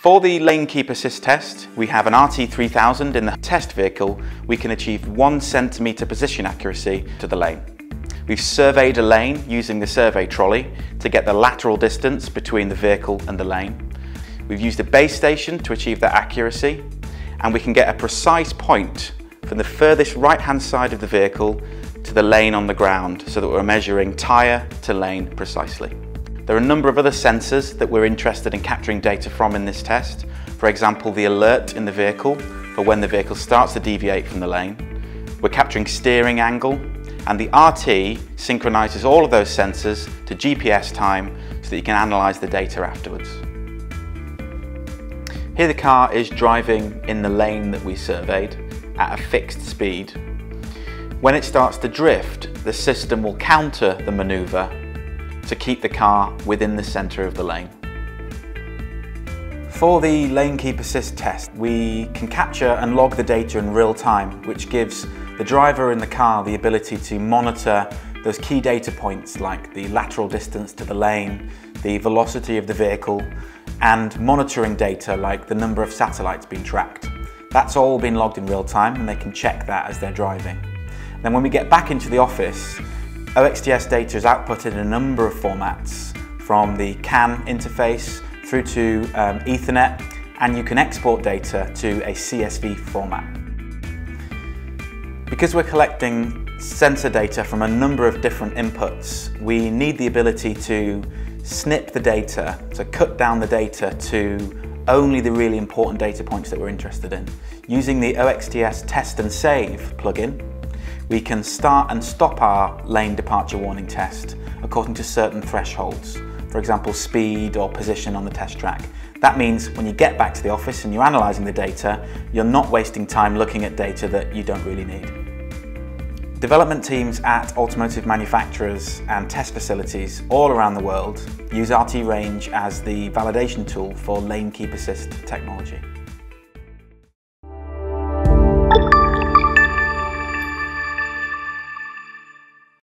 For the lane keep assist test, we have an RT3000 in the test vehicle. We can achieve one centimetre position accuracy to the lane. We've surveyed a lane using the survey trolley to get the lateral distance between the vehicle and the lane. We've used a base station to achieve that accuracy and we can get a precise point from the furthest right hand side of the vehicle to the lane on the ground so that we're measuring tyre to lane precisely. There are a number of other sensors that we're interested in capturing data from in this test. For example, the alert in the vehicle for when the vehicle starts to deviate from the lane. We're capturing steering angle and the RT synchronizes all of those sensors to GPS time so that you can analyze the data afterwards. Here the car is driving in the lane that we surveyed at a fixed speed. When it starts to drift, the system will counter the maneuver to keep the car within the centre of the lane. For the Lane Keep Assist test, we can capture and log the data in real time, which gives the driver in the car the ability to monitor those key data points like the lateral distance to the lane, the velocity of the vehicle, and monitoring data like the number of satellites being tracked. That's all been logged in real time and they can check that as they're driving. Then when we get back into the office, OXTS data is outputted in a number of formats from the CAN interface through to um, Ethernet and you can export data to a CSV format. Because we're collecting sensor data from a number of different inputs, we need the ability to snip the data, to cut down the data to only the really important data points that we're interested in. Using the OXTS Test and Save plugin, we can start and stop our lane departure warning test according to certain thresholds, for example speed or position on the test track. That means when you get back to the office and you're analysing the data, you're not wasting time looking at data that you don't really need. Development teams at automotive manufacturers and test facilities all around the world use RT Range as the validation tool for lane keep assist technology.